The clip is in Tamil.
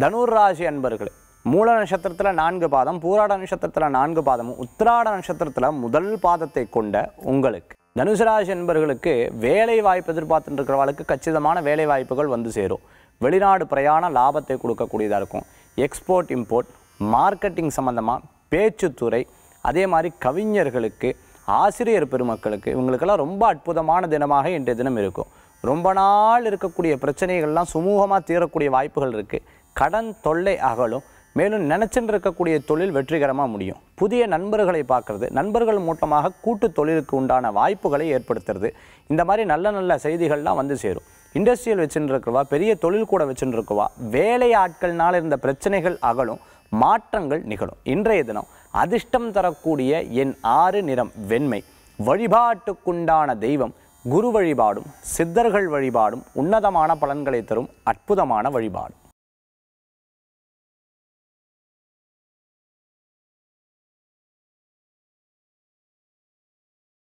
தனுர் அன்பர்களே மூல நட்சத்திரத்தில் நான்கு பாதம் பூராட நட்சத்திரத்தில் நான்கு பாதமும் உத்திராட நட்சத்திரத்தில் முதல் பாதத்தை கொண்ட உங்களுக்கு. தனுசு ராசி அன்பர்களுக்கு வேலை வாய்ப்பு எதிர்பார்த்துட்டு இருக்கிறவர்களுக்கு கச்சிதமான வேலை வாய்ப்புகள் வந்து சேரும். வெளிநாடு பிரயாண லாபத்தை கொடுக்கக்கூடியதாக இருக்கும். எக்ஸ்போர்ட் இம்போர்ட் மார்க்கெட்டிங் சம்மந்தமாக பேச்சுத்துறை அதே மாதிரி கவிஞர்களுக்கு ஆசிரியர் பெருமக்களுக்கு இவங்களுக்கெல்லாம் ரொம்ப அற்புதமான தினமாக இன்றைய தினம் இருக்கும். ரொம்ப நாள் இருக்கக்கூடிய பிரச்சனைகள்லாம் சுமூகமாக தீரக்கூடிய வாய்ப்புகள் இருக்குது கடன் தொல்லை அகலும். மேலும் நினச்சிட்டு இருக்கக்கூடிய தொழில் வெற்றிகரமாக முடியும். புதிய நண்பர்களை பார்க்கறது நண்பர்கள் மூட்டமாக கூட்டு தொழிலுக்கு உண்டான வாய்ப்புகளை ஏற்படுத்துறது. இந்த மாதிரி நல்ல நல்ல செய்திகள்லாம் வந்து சேரும். இண்டஸ்ட்ரியல் வச்சுட்டு இருக்கவா பெரிய தொழில் கூட வச்சுட்டு இருக்கவா வேலை ஆட்கள்னால் இருந்த பிரச்சனைகள் அகலும் மாற்றங்கள் நிகழும். இன்றைய தினம் அதிர்ஷ்டம் தரக்கூடிய என் ஆறு நிறம் வெண்மை. வழிபாட்டுக்குண்டான தெய்வம் குரு வழிபாடும் சித்தர்கள் வழிபாடும் உன்னதமான பலன்களை தரும் அற்புதமான வழிபாடு.